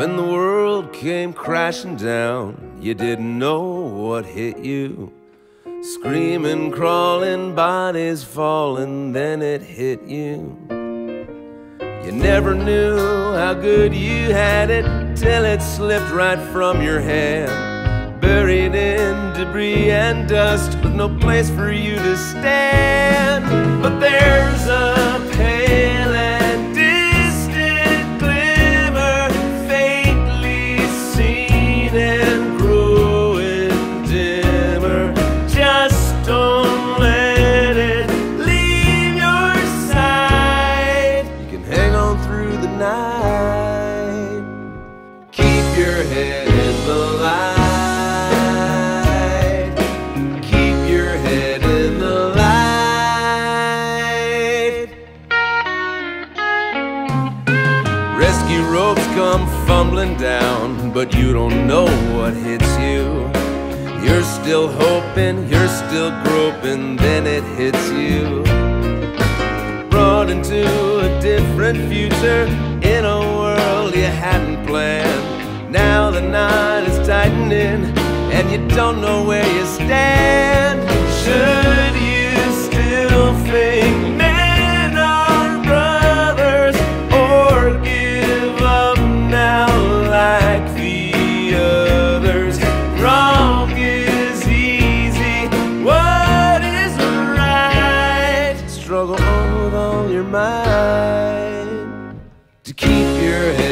When the world came crashing down, you didn't know what hit you. Screaming, crawling, bodies falling, then it hit you. You never knew how good you had it till it slipped right from your hand. Buried in debris and dust with no place for you to stand. But there's fumbling down, but you don't know what hits you. You're still hoping, you're still groping, then it hits you. Brought into a different future in a world you hadn't planned. Now the knot is tightening, and you don't know where you stand. Should to keep your head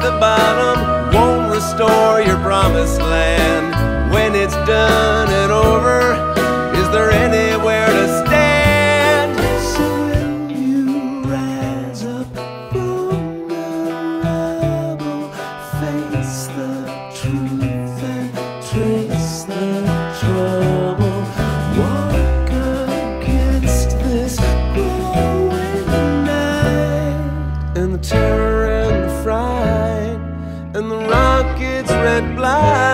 the bottom. Won't restore your promised land and the rocket's red light.